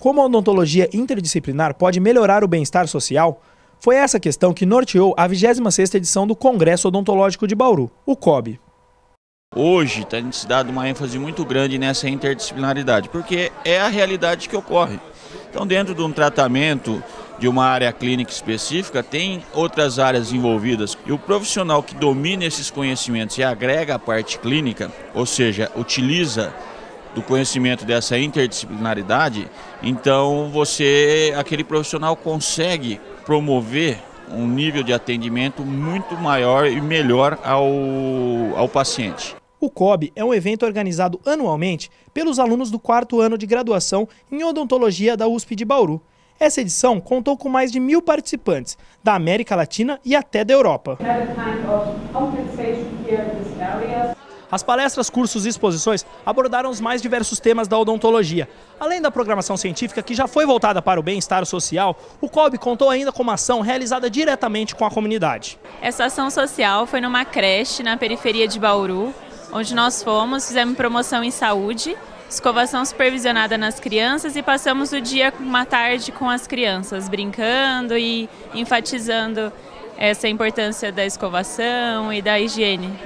Como a odontologia interdisciplinar pode melhorar o bem-estar social? Foi essa questão que norteou a 26ª edição do Congresso Odontológico de Bauru, o COB. Hoje tem se dado uma ênfase muito grande nessa interdisciplinaridade, porque é a realidade que ocorre. Então, dentro de um tratamento de uma área clínica específica, tem outras áreas envolvidas. E o profissional que domina esses conhecimentos e agrega a parte clínica, ou seja, utiliza do conhecimento dessa interdisciplinaridade, então você, aquele profissional consegue promover um nível de atendimento muito maior e melhor ao, ao paciente. O COB é um evento organizado anualmente pelos alunos do quarto ano de graduação em odontologia da USP de Bauru. Essa edição contou com mais de mil participantes, da América Latina e até da Europa. As palestras, cursos e exposições abordaram os mais diversos temas da odontologia. Além da programação científica, que já foi voltada para o bem-estar social, o COB contou ainda com uma ação realizada diretamente com a comunidade. Essa ação social foi numa creche na periferia de Bauru, onde nós fomos, fizemos promoção em saúde, escovação supervisionada nas crianças e passamos o dia, uma tarde com as crianças, brincando e enfatizando essa importância da escovação e da higiene